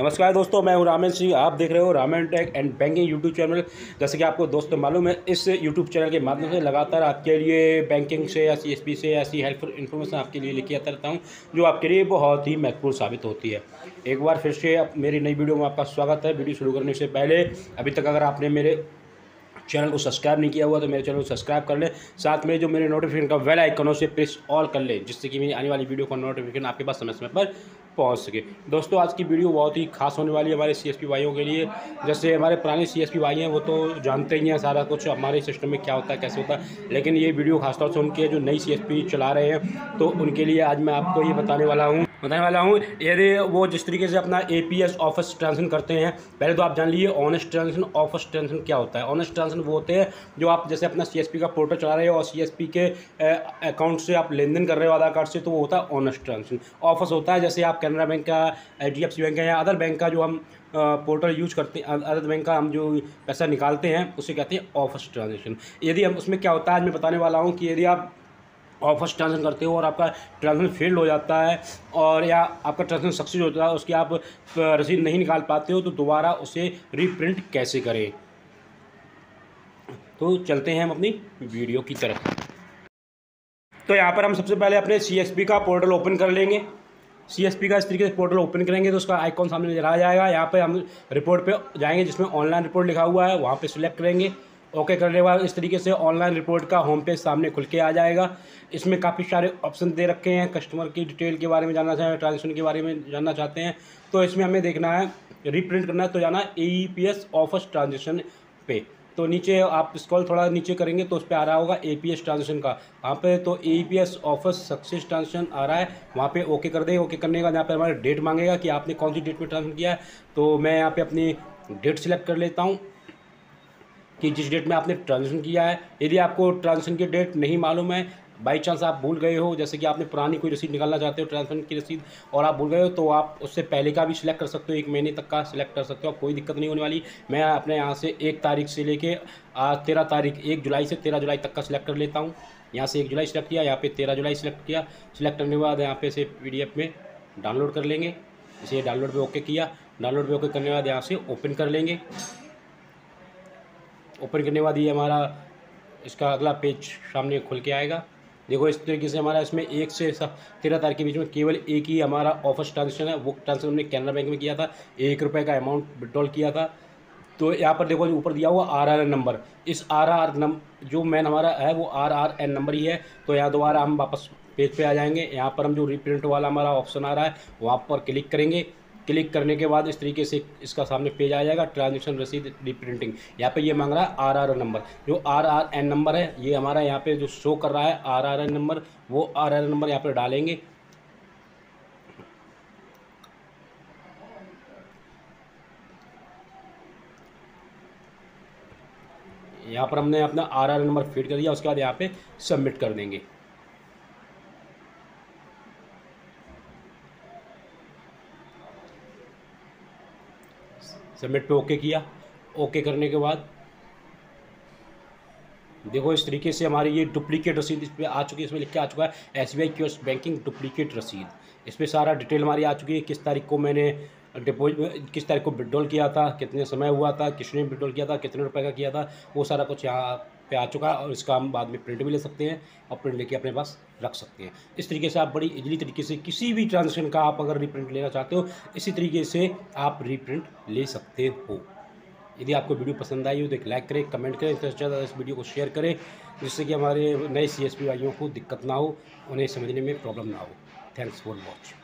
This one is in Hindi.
नमस्कार दोस्तों, मैं हूँ रामेन सिंह। आप देख रहे हो Ramen tech and banking YouTube channel. जैसे कि आपको दोस्तों मालूम है, इस यूट्यूब चैनल के माध्यम से लगातार आपके लिए बैंकिंग से या सी से ऐसी हेल्पफुल इन्फॉर्मेशन आपके लिए लेके आता रहता हूँ, जो आपके लिए बहुत ही महत्वपूर्ण साबित होती है। एक बार फिर से मेरी नई वीडियो में आपका स्वागत है। वीडियो शुरू करने से पहले, अभी तक अगर आपने मेरे चैनल को सब्सक्राइब नहीं किया हुआ तो मेरे चैनल को सब्सक्राइब कर लें। साथ में जो मेरे नोटिफिकेशन का वेल आइकन आइकनों से प्रेस ऑल कर लें, जिससे कि मेरी आने वाली वीडियो का नोटिफिकेशन आपके पास समय समय पर पहुँच सके। दोस्तों, आज की वीडियो बहुत ही खास होने वाली है हमारे सीएसपी भाइयों के लिए। जैसे हमारे पुराने सीएसपी भाई हैं, वो तो जानते ही हैं सारा कुछ, हमारे सिस्टम में क्या होता है, कैसे होता है। लेकिन ये वीडियो खासतौर से उनके जो नई सीएसपी चला रहे हैं तो उनके लिए आज मैं आपको ये बताने वाला हूँ। बताने वाला हूँ, यदि वो जिस तरीके से अपना A P S office transaction करते हैं, पहले तो आप जान लीजिए ऑनेस्ट ट्रांजेक्शन ऑफ़िस ट्रांजेक्शन क्या होता है? ऑनेस्ट ट्रांजेक्शन वो होते हैं जो आप जैसे अपना सी एस पी का पोर्टल चला रहे हो और सी एस पी के अकाउंट से आप लेन देन कर रहे हो, आधार कार्ड से तो वो होता है ऑनेस्ट ट्रांजेक्शन ऑफ़िस होता है जैसे आप कैनरा बैंक का H D F C bank का या अदर बैंक का जो हम पोर्टल यूज़ करते हैं अदर बैंक का हम जो पैसा निकालते हैं, उसे कहते हैं ऑफ़िस ट्रांजेक्शन यदि हम उसमें क्या होता है, आज मैं बताने वाला हूँ कि यदि आप ऑफर्स ट्रांजेक्शन करते हो और आपका ट्रांजेक्शन फेल हो जाता है और या आपका ट्रांजेक्शन सक्सेस होता है, उसकी आप रसीद नहीं निकाल पाते हो तो दोबारा उसे रीप्रिंट कैसे करें? तो चलते हैं हम अपनी वीडियो की तरफ़। तो यहाँ पर हम सबसे पहले अपने CSP का पोर्टल ओपन कर लेंगे। CSP का इस तरीके से पोर्टल ओपन करेंगे तो उसका आइकॉन सामने नज़र आ जाएगा। यहाँ पे हम रिपोर्ट पे जाएँगे जिसमें ऑनलाइन रिपोर्ट लिखा हुआ है, वहाँ पे सिलेक्ट करेंगे। ओके, करने के बाद इस तरीके से ऑनलाइन रिपोर्ट का होम पेज सामने खुल के आ जाएगा। इसमें काफ़ी सारे ऑप्शन दे रखे हैं। कस्टमर की डिटेल के बारे में जानना चाहें ट्रांजेक्शन के बारे में जानना चाहते हैं तो इसमें हमें देखना है रिप्रिंट करना है तो जाना E P S offers transaction पे। तो नीचे आप स्क्रॉल थोड़ा नीचे करेंगे तो उस पर आ रहा होगा ए पी एस ट्रांजेक्शन का। वहाँ पे तो A P S offers success transaction आ रहा है, वहाँ पे ओके कर देंगे ओके करने के यहाँ पे हमारा डेट मांगेगा कि आपने कौन सी डेट में ट्रांसफ़र किया है। तो मैं यहाँ पे अपनी डेट सेलेक्ट कर लेता हूँ। कि जिस डेट में आपने ट्रांजेक्शन किया है, यदि आपको ट्रांजेक्शन की डेट नहीं मालूम है बाई चांस आप भूल गए हो, जैसे कि आपने पुरानी कोई रसीद निकालना चाहते हो ट्रांसफ़र की रसीद और आप भूल गए हो तो आप उससे पहले का भी सिलेक्ट कर सकते हो, एक महीने तक का सिलेक्ट कर सकते हो कोई दिक्कत नहीं होने वाली। मैं अपने यहाँ से एक तारीख से लेके तेरह तारीख, एक जुलाई से तेरह जुलाई तक का सिलेक्ट कर लेता हूँ। यहाँ से एक जुलाई सेलेक्ट किया, यहाँ पे तेरह जुलाई सेलेक्ट किया। सिलेक्ट करने के बाद यहाँ पे से पी में डाउनलोड कर लेंगे। इसे डाउनलोड पे ओके किया। डाउनलोड पे ओके करने के बाद यहाँ से ओपन कर लेंगे। ओपन करने के बाद ये हमारा, इसका अगला पेज सामने खुल के आएगा। देखो, इस तरीके से हमारा इसमें एक से तेरह तारीख के बीच में केवल एक ही हमारा ऑफर्स ट्रांजेक्शन है। वो ट्रांजेक्शन हमने कैनरा बैंक में किया था। एक रुपये का अमाउंट विड्रॉल किया था। तो यहाँ पर देखो ऊपर दिया हुआ आर आर एन नंबर इस आर आर नम जो मैन हमारा है, वो आर आर एन नंबर ही है। तो यहाँ दोबारा हम वापस पेज पे आ जाएँगे। यहाँ पर हम जो रिप्रिंट वाला हमारा ऑप्शन आ रहा है, वहाँ पर क्लिक करेंगे। क्लिक करने के बाद इस तरीके से इसका सामने पेज आ जाएगा ट्रांजेक्शन रसीद रिप्रिंटिंग यहाँ पे ये मांग रहा है आर आर नंबर जो आर आर एन नंबर है, ये हमारा यहाँ पे जो शो कर रहा है आर आर एन नंबर वो आर आर नंबर यहाँ पे डालेंगे। यहाँ पर हमने अपना आर आर नंबर फ़ीड कर दिया, उसके बाद यहाँ पे सबमिट कर देंगे। सबमिट पे ओके किया। ओके करने के बाद देखो इस तरीके से हमारी ये डुप्लीकेट रसीद इस पर आ चुकी है, इसमें लिख के आ चुका है। S B I banking duplicate रसीद। इस पर सारा डिटेल हमारी आ चुकी है, किस तारीख को मैंने डिपोजिट किस तारीख को विड्रॉल किया था, कितने समय हुआ था, किसने विड्रॉल किया था, कितने रुपए का किया था, वो सारा कुछ यहाँ पे आ चुका है और इसका हम बाद में प्रिंट भी ले सकते हैं और प्रिंट लेके अपने पास रख सकते हैं। इस तरीके से आप बड़ी इजली तरीके से किसी भी ट्रांजेक्शन का आप अगर रीप्रिंट लेना चाहते हो, इसी तरीके से आप रीप्रिंट ले सकते हो। यदि आपको वीडियो पसंद आई हो तो एक लाइक करें कमेंट करें इससे ज़्यादा इस वीडियो को शेयर करें, जिससे कि हमारे नए सी एस भाइयों को दिक्कत ना हो, उन्हें समझने में प्रॉब्लम ना हो। Thanks for watch